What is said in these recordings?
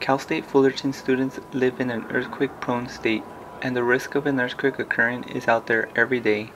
Cal State Fullerton students live in an earthquake prone state, and the risk of an earthquake occurring is out there every day.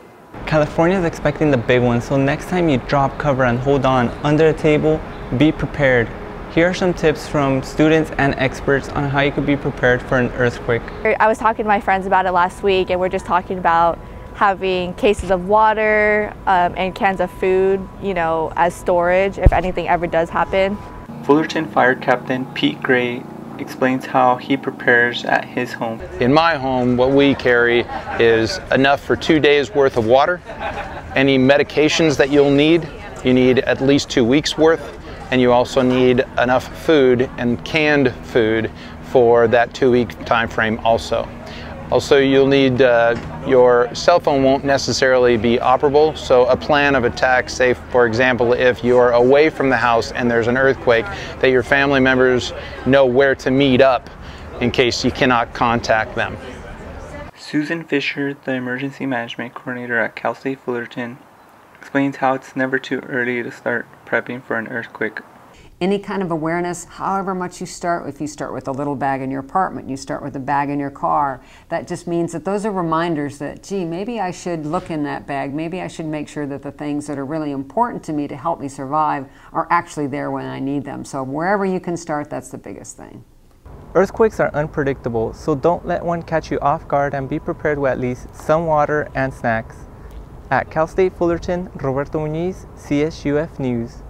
California is expecting the big one, so next time you drop cover and hold on under a table, be prepared. Here are some tips from students and experts on how you could be prepared for an earthquake. I was talking to my friends about it last week, and we're just talking about having cases of water um, and cans of food, you know, as storage if anything ever does happen. Fullerton Fire Captain Pete Gray explains how he prepares at his home. In my home, what we carry is enough for two days worth of water. Any medications that you'll need, you need at least two weeks worth, and you also need enough food and canned food for that two week time frame also. Also, you'll need uh, your cell phone won't necessarily be operable, so a plan of attack, say for example, if you're away from the house and there's an earthquake, that your family members know where to meet up in case you cannot contact them. Susan Fisher, the emergency management coordinator at Cal State Fullerton, explains how it's never too early to start prepping for an earthquake any kind of awareness, however much you start, if you start with a little bag in your apartment, you start with a bag in your car, that just means that those are reminders that, gee, maybe I should look in that bag. Maybe I should make sure that the things that are really important to me to help me survive are actually there when I need them. So wherever you can start, that's the biggest thing. Earthquakes are unpredictable, so don't let one catch you off guard and be prepared with at least some water and snacks. At Cal State Fullerton, Roberto Muniz, CSUF News.